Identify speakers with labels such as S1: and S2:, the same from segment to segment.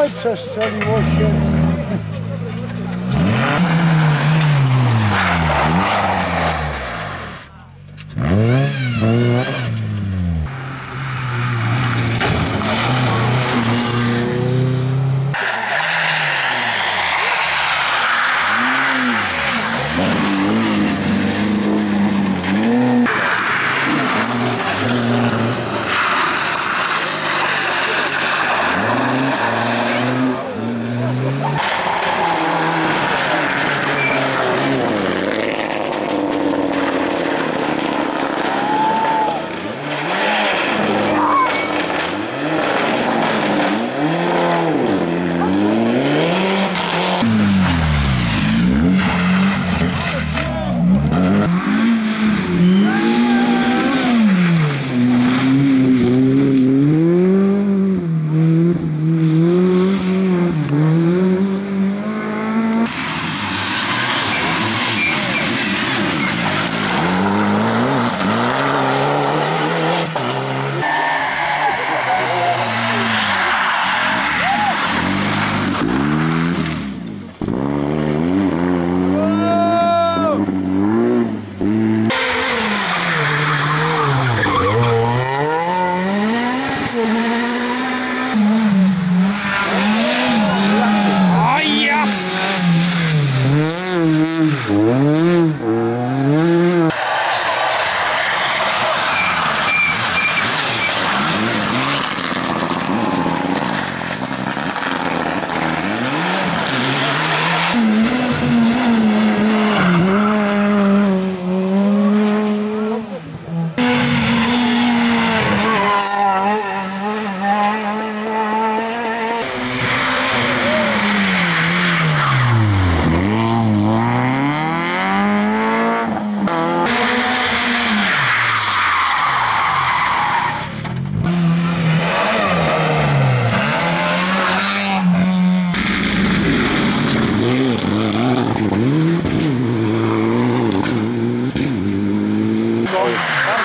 S1: Oj, przestrzeliło się. Thank you.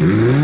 S1: Mm-hmm.